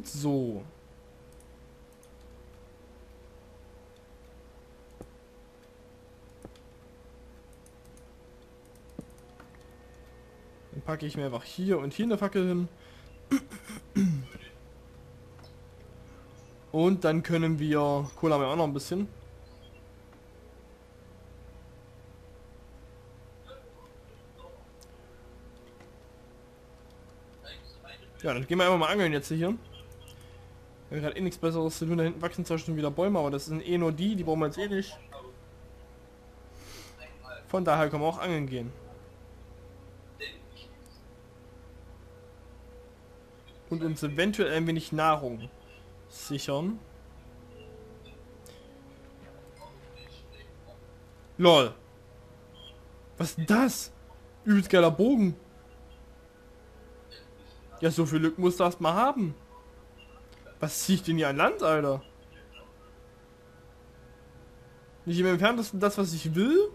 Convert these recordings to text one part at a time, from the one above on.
Und so. Dann packe ich mir einfach hier und hier eine Fackel hin. Und dann können wir... Kohle haben wir auch noch ein bisschen. Ja, dann gehen wir einfach mal angeln jetzt hier. Wir haben gerade eh nichts besseres zu tun. Da hinten wachsen zwar schon wieder Bäume, aber das sind eh nur die, die brauchen wir jetzt eh nicht. Von daher können wir auch angeln gehen. Und uns eventuell ein wenig Nahrung sichern. LOL. Was ist das? Übelst geiler Bogen. Ja, so viel Glück muss das mal haben. Was ziehe ich denn hier an Land, Alter? Nicht im entferntesten das, was ich will.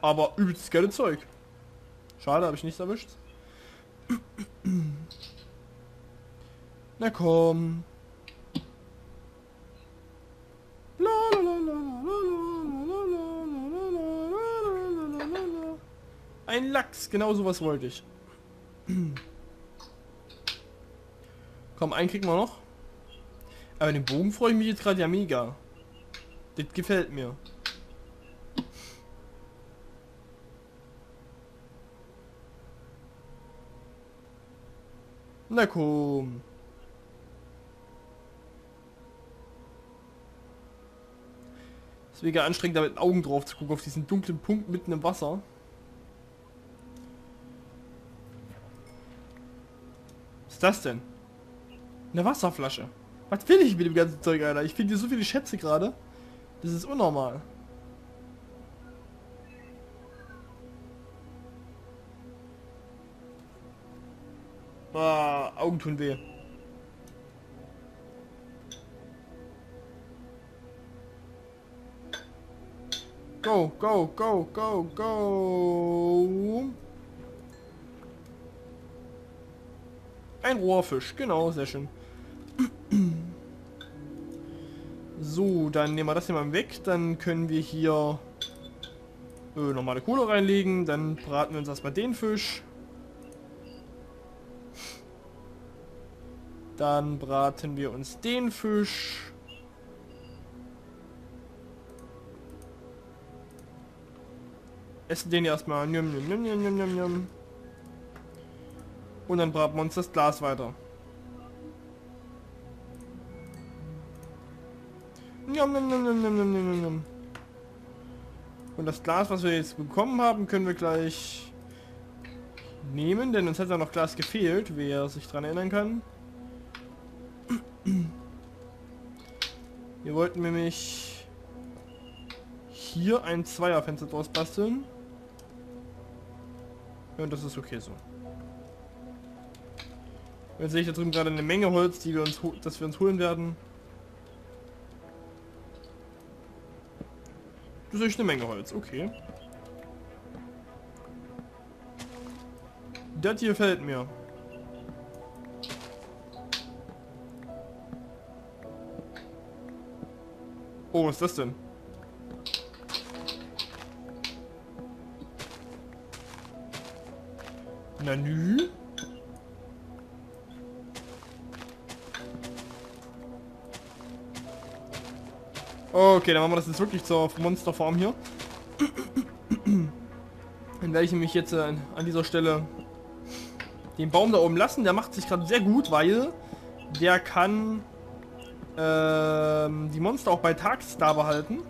Aber übelst geile Zeug. Schade, habe ich nichts erwischt. Na komm. Ein Lachs, genau sowas wollte ich. Komm, einen kriegen wir noch. Aber den Bogen freue ich mich jetzt gerade ja mega. Das gefällt mir. Na komm. ist mega anstrengend, da mit Augen drauf zu gucken, auf diesen dunklen Punkt mitten im Wasser. Was ist das denn? Eine Wasserflasche. Was will ich mit dem ganzen Zeug, Alter? Ich finde hier so viele Schätze gerade. Das ist unnormal. Ah, Augen tun weh. Go, go, go, go, go. Ein Rohrfisch, genau, sehr schön. So, dann nehmen wir das hier mal weg. Dann können wir hier äh, normale Kohle reinlegen. Dann braten wir uns erstmal den Fisch. Dann braten wir uns den Fisch. Essen den erstmal. Und dann braten wir uns das Glas weiter. Und das Glas, was wir jetzt bekommen haben, können wir gleich nehmen, denn uns hat ja noch Glas gefehlt, wer sich daran erinnern kann. Wir wollten nämlich hier ein Zweierfenster draus basteln. Ja, und das ist okay so. Jetzt sehe ich da drüben gerade eine Menge Holz, die wir uns, dass wir uns holen werden. Ist eine Menge Holz, okay. Das hier fällt mir. Oh, was ist das denn? Na nü? Okay, dann machen wir das jetzt wirklich zur Monsterform hier. Dann werde ich nämlich jetzt äh, an dieser Stelle den Baum da oben lassen. Der macht sich gerade sehr gut, weil der kann ähm, die Monster auch bei Tags da behalten.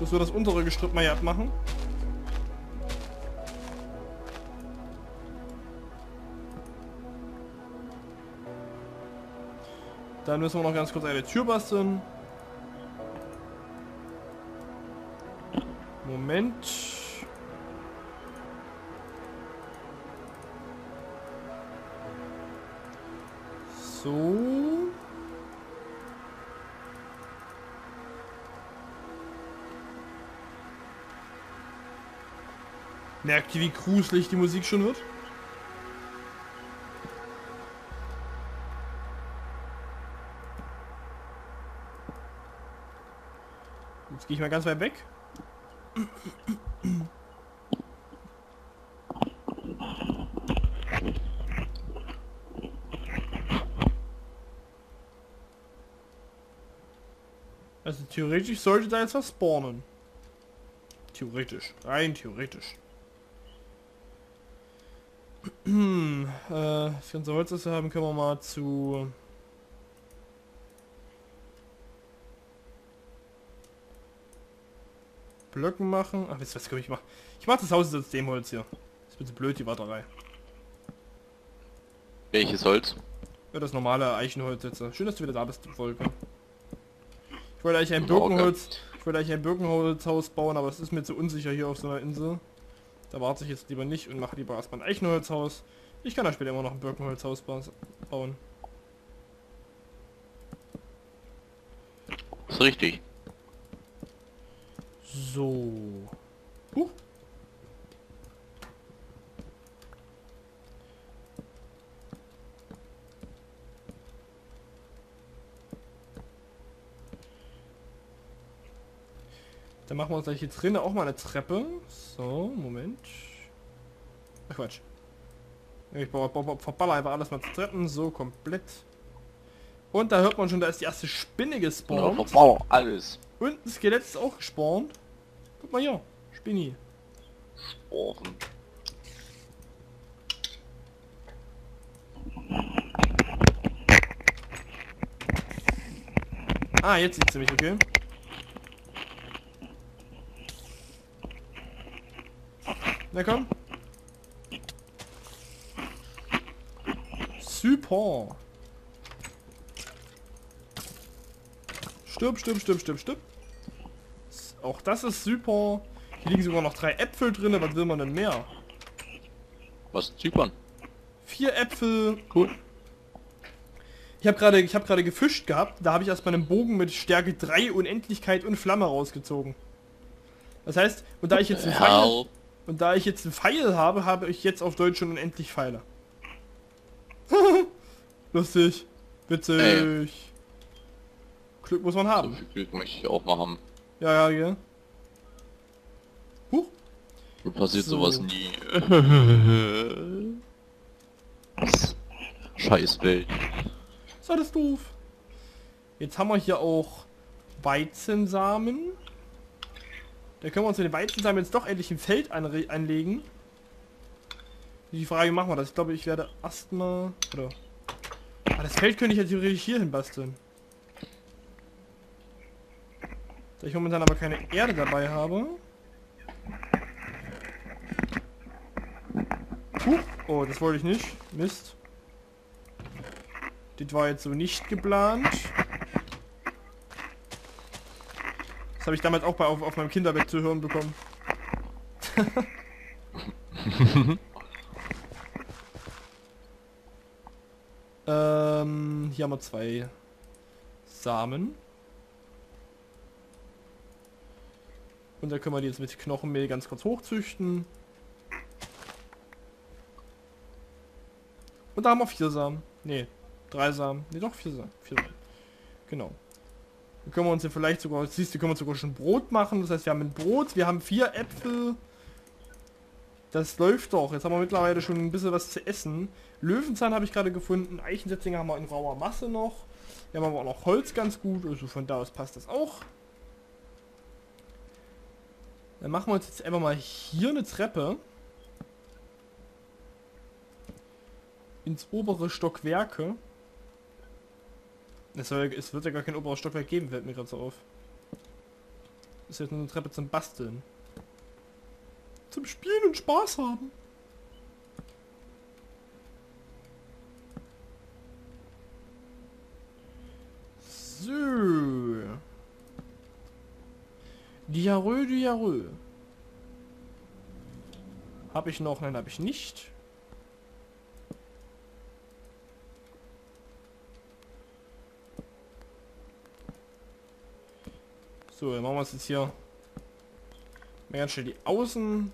muss nur das untere Gestrüpp mal hier abmachen. Dann müssen wir noch ganz kurz eine Tür basteln. Moment. So. Merkt ihr, wie gruselig die Musik schon wird? Gehe ich mal ganz weit weg. Also theoretisch sollte da jetzt was spawnen. Theoretisch. Rein theoretisch. äh, das ganze Holz, das wir haben, können wir mal zu... Blöcken machen. Ach, wisst was, komm, ich mach. Ich mach das Haus jetzt aus dem Holz hier. Das wird so blöd, die Warterei. Welches Holz? Ja, das normale Eichenholz jetzt. Schön, dass du wieder da bist, Volker. Ich wollte eigentlich ein Genau, Birkenholz, ich wollte eigentlich ein Birkenholzhaus bauen, aber es ist mir zu unsicher hier auf so einer Insel. Da warte ich jetzt lieber nicht und mache lieber erstmal ein Eichenholzhaus. Ich kann da später immer noch ein Birkenholzhaus ba- bauen. Ist richtig. So. Huch. Dann machen wir uns gleich hier drinnen auch mal eine Treppe. So, Moment. Ach Quatsch. Ich verballer einfach alles mal zu Treppen. So, komplett. Und da hört man schon, da ist die erste Spinne Ja, gespawnt. verbau alles. Und ein Skelett ist auch gespawnt. Guck mal hier. Spinni. Ohren. Ah, jetzt sieht sie mich, okay. Na komm. Super. Stirb, stirb, stirb, stirb, stirb. Auch das ist super. Hier liegen sogar noch drei Äpfel drin. Was will man denn mehr? Was? Zypern? Vier Äpfel. Cool. Ich habe gerade ich gerade gefischt gehabt. Da habe ich erstmal einen Bogen mit Stärke 3 Unendlichkeit und Flamme rausgezogen. Das heißt, und da ich jetzt einen Pfeil, und da ich jetzt einen Pfeil habe, habe ich jetzt auf Deutsch schon unendlich Pfeile. Lustig. Witzig. Ey. Glück muss man So haben. viel Glück möchte ich auch mal haben. Ja, ja, ja. Huch. Mir passiert So. sowas nie. Scheiß Welt. Ist alles doof. Jetzt haben wir hier auch Weizensamen. Da können wir uns den Weizensamen jetzt doch endlich im Feld anlegen. Die Frage, machen wir das? Ich glaube, ich werde erstmal... Oder... Ah, das Feld könnte ich ja theoretisch hier hin basteln. Da ich momentan aber keine Erde dabei habe. Huch. Oh, das wollte ich nicht. Mist. Das war jetzt so nicht geplant. Das habe ich damals auch bei auf, auf meinem Kinderbett zu hören bekommen. ähm, hier haben wir zwei Samen. Und da können wir die jetzt mit Knochenmehl ganz kurz hochzüchten. Und da haben wir vier Samen. Nee, drei Samen. Nee, doch vier Samen. Vier Samen. Genau. Dann können wir uns hier vielleicht sogar, siehst du, können wir sogar schon Brot machen. Das heißt, wir haben ein Brot, wir haben vier Äpfel. Das läuft doch. Jetzt haben wir mittlerweile schon ein bisschen was zu essen. Löwenzahn habe ich gerade gefunden. Eichensetzlinge haben wir in rauer Masse noch. Wir haben aber auch noch Holz ganz gut. Also von da aus passt das auch. Dann machen wir uns jetzt einfach mal hier eine Treppe. Ins obere Stockwerke. Es, soll, es wird ja gar kein oberes Stockwerk geben, fällt mir gerade so auf. Das ist jetzt nur eine Treppe zum Basteln. Zum Spielen und Spaß haben. So. Diarö, Diarö. Habe ich noch? Nein, habe ich nicht. So, dann machen wir es jetzt hier mal ganz schnell die Außen.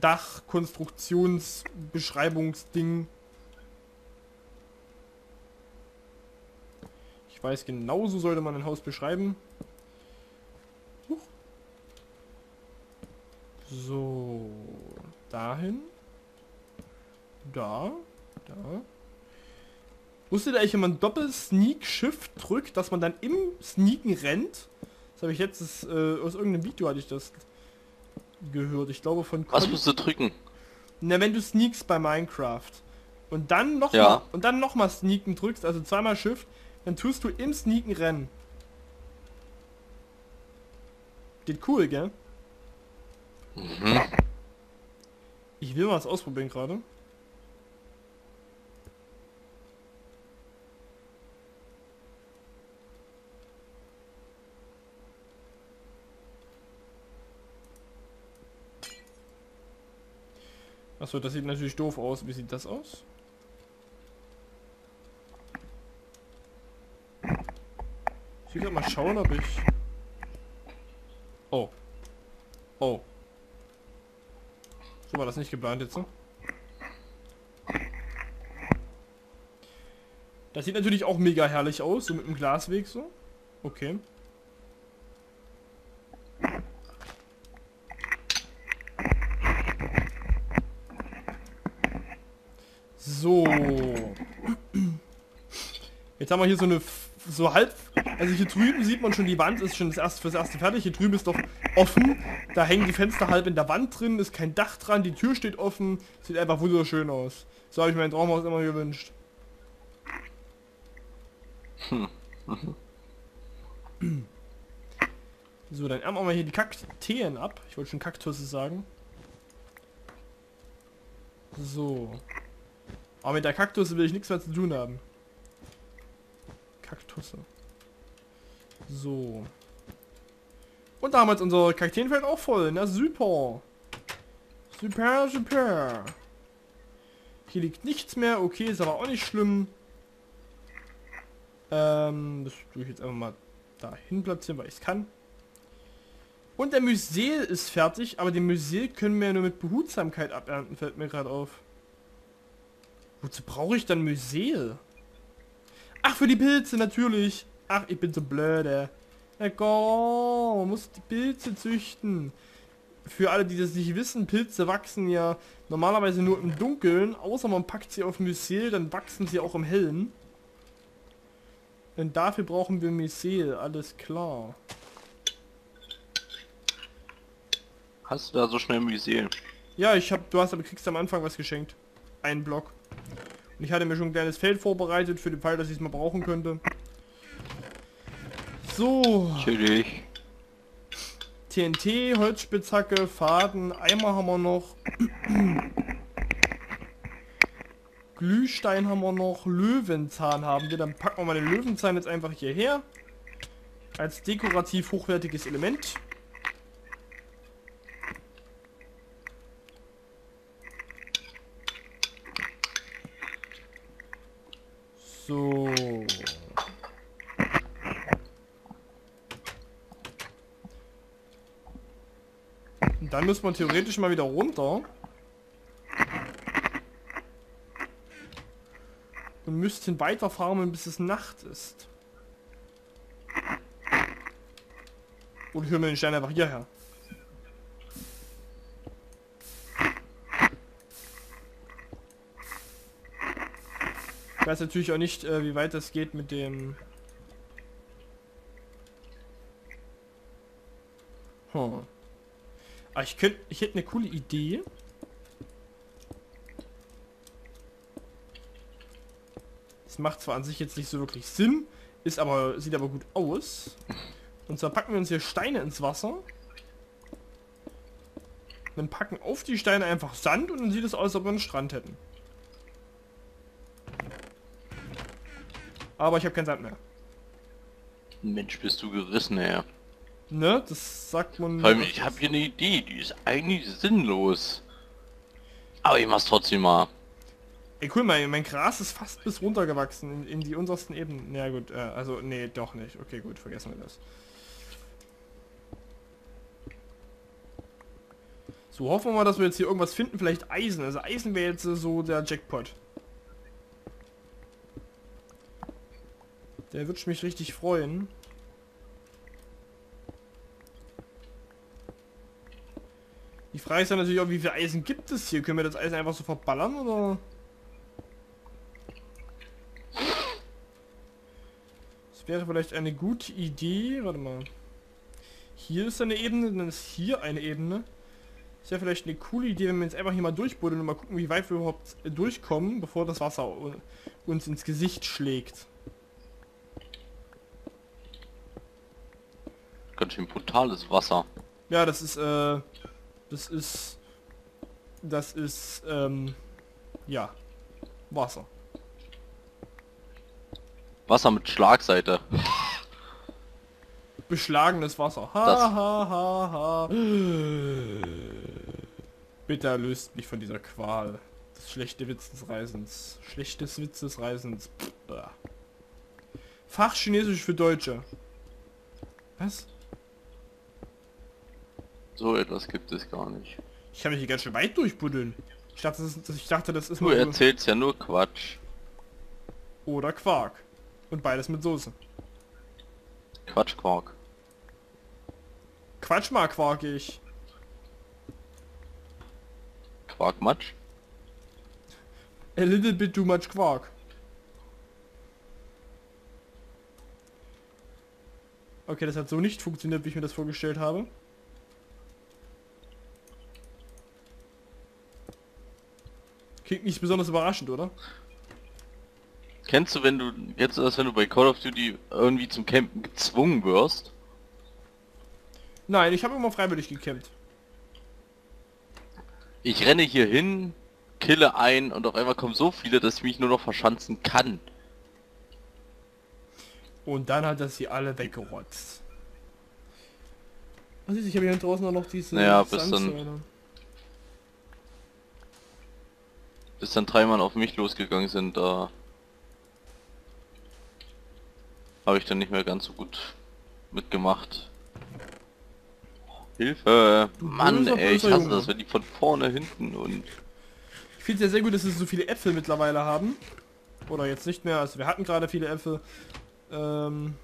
Dach, Konstruktionsbeschreibungsding. Weiß, genauso sollte man ein Haus beschreiben. Huch. So, dahin. Da, da. Wusstet ihr eigentlich, wenn man Doppel-Sneak-Shift drückt, dass man dann im Sneaken rennt? Das habe ich jetzt das, äh, aus irgendeinem Video hatte ich das gehört. Ich glaube von Was Con- musst du drücken? Na, wenn du sneakst bei Minecraft und dann noch Ja. mal, und dann noch mal sneaken drückst, also zweimal Shift, dann tust du im Sneaken rennen. Geht cool, gell? Mhm. Ich will mal was ausprobieren gerade. Achso, das sieht natürlich doof aus. Wie sieht das aus? Ich will mal schauen, ob ich... Oh. Oh. So war das nicht geplant jetzt, ne? Das sieht natürlich auch mega herrlich aus, so mit dem Glasweg so. Okay. So. Jetzt haben wir hier so eine so halb also hier drüben sieht man schon die Wand ist schon das erste fürs erste fertig. Hier drüben ist doch offen. Da hängen die Fenster halb in der Wand drin, ist kein Dach dran, die Tür steht offen. Sieht einfach wunderschön aus. So habe ich mein Traumhaus immer gewünscht. So, dann ernten wir hier die Kakteen ab. Ich wollte schon Kaktusse sagen. So. Aber mit der Kaktusse will ich nichts mehr zu tun haben. Kaktusse. So. Und da haben wir jetzt unser Kakteenfeld auch voll. Na super. Super, super. Hier liegt nichts mehr. Okay, ist aber auch nicht schlimm. Ähm, das tue ich jetzt einfach mal dahin platzieren, weil ich es kann. Und der Museum ist fertig, aber den Museum können wir ja nur mit Behutsamkeit abernten, fällt mir gerade auf. Wozu brauche ich dann Museum? Ach, für die Pilze natürlich. Ach, ich bin so blöde. Na man muss die Pilze züchten. Für alle, die das nicht wissen, Pilze wachsen ja normalerweise nur im Dunkeln, außer man packt sie auf Mycel, dann wachsen sie auch im Hellen. Und dafür brauchen wir Mycel, alles klar. Hast du da so schnell Museum? Ja, ich hab, du hast aber kriegst am Anfang was geschenkt. Einen Block. Und ich hatte mir schon ein kleines Feld vorbereitet für den Fall, dass ich es mal brauchen könnte. So, Natürlich. TNT, Holzspitzhacke, Faden, Eimer haben wir noch. Glühstein haben wir noch, Löwenzahn haben wir. Dann packen wir mal den Löwenzahn jetzt einfach hierher. Als dekorativ hochwertiges Element. So. Und dann müssen wir theoretisch mal wieder runter. Und müssten weiter farmen, bis es Nacht ist. Oder hören wir den Stein einfach hierher. Ich weiß natürlich auch nicht, äh, wie weit das geht mit dem... Hm. Aber ich könnte, ich hätte eine coole Idee. Das macht zwar an sich jetzt nicht so wirklich Sinn, ist aber, sieht aber gut aus. Und zwar packen wir uns hier Steine ins Wasser. Dann packen auf die Steine einfach Sand und dann sieht es aus, als ob wir einen Strand hätten. Aber ich habe keinen Sand mehr. Mensch, bist du gerissen, ey. Ne? Das sagt man... Allem, ich habe hier eine Idee, die ist eigentlich sinnlos. Aber ich mach's trotzdem mal. Ey, cool, mein, mein Gras ist fast bis runtergewachsen in, in die untersten Ebenen. Ja gut, äh, also nee, doch nicht. Okay, gut, vergessen wir das. So, hoffen wir mal, dass wir jetzt hier irgendwas finden. Vielleicht Eisen. Also Eisen wäre jetzt so der Jackpot. Der würde mich richtig freuen. Frage ist dann natürlich auch, wie viel Eisen gibt es hier? Können wir das Eisen einfach so verballern, oder? Das wäre vielleicht eine gute Idee. Warte mal. Hier ist eine Ebene, dann ist hier eine Ebene. Ist ja vielleicht eine coole Idee, wenn wir jetzt einfach hier mal durchbuddeln und mal gucken, wie weit wir überhaupt durchkommen, bevor das Wasser uns ins Gesicht schlägt. Ganz schön brutales Wasser. Ja, das ist, äh, das ist, das ist, ähm, ja, Wasser. Wasser mit Schlagseite. Beschlagenes Wasser. Ha, Das- ha, ha, ha. Bitte erlöst mich von dieser Qual. Das schlechte Witz des Reisens. Schlechtes Witz des Reisens. Pff. Fach Chinesisch für Deutsche. Was? So etwas gibt es gar nicht. Ich kann mich hier ganz schön weit durchbuddeln. Ich dachte, das ist, ich dachte, das ist Du nur erzählst ja nur Quatsch. oder Quark. Und beides mit Soße. Quatschquark. Quatsch mal, Quark ich. Quarkmatsch? A little bit too much Quark. Okay, das hat so nicht funktioniert, wie ich mir das vorgestellt habe. Klingt nicht besonders überraschend, oder? Kennst du, wenn du jetzt, als wenn du bei Call of Duty irgendwie zum Campen gezwungen wirst? Nein, ich habe immer freiwillig gecampt. Ich renne hier hin, kille ein und auf einmal kommen so viele, dass ich mich nur noch verschanzen kann. Und dann hat das sie alle weggerotzt. Was ist, ich habe hier draußen auch noch diese Naja, bis dann- Bis dann drei Mann auf mich losgegangen sind, da habe ich dann nicht mehr ganz so gut mitgemacht. Hilfe! Mann, ey, ich hasse das, wenn die von vorne, hinten und... Ich finde es ja sehr gut, dass wir so viele Äpfel mittlerweile haben. Oder jetzt nicht mehr. Also wir hatten gerade viele Äpfel. Ähm,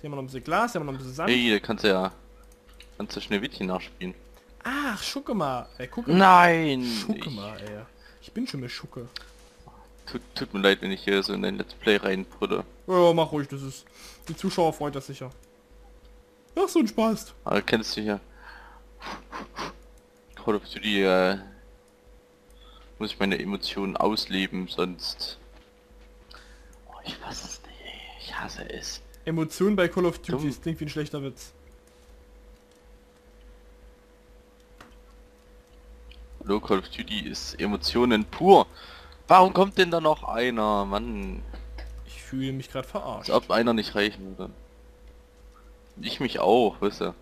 hier haben wir noch ein bisschen Glas, hier haben wir noch ein bisschen Sand. Hey, da kannst du ja... Kannst du Schneewittchen nachspielen. Ach, Schucke mal. Ey, guck mal. Nein! Schucke mal, ey. Ich bin schon mit Schucke. tut, tut mir leid, wenn ich hier so in dein Let's Play reinbrülle. Ja, mach ruhig, das ist... Die Zuschauer freut das sicher. Ach, so ein Spaß. Aber kennst du ja... Call of Duty, äh, muss ich meine Emotionen ausleben, sonst... Oh, ich weiß es nicht, ich hasse es. Emotionen bei Call of Duty, Dumm. das klingt wie ein schlechter Witz. Hallo, Call of Duty ist Emotionen pur. Warum kommt denn da noch einer? Mann, Ich fühle mich gerade verarscht. als ob einer nicht reichen würde. Ich mich auch, weißt du.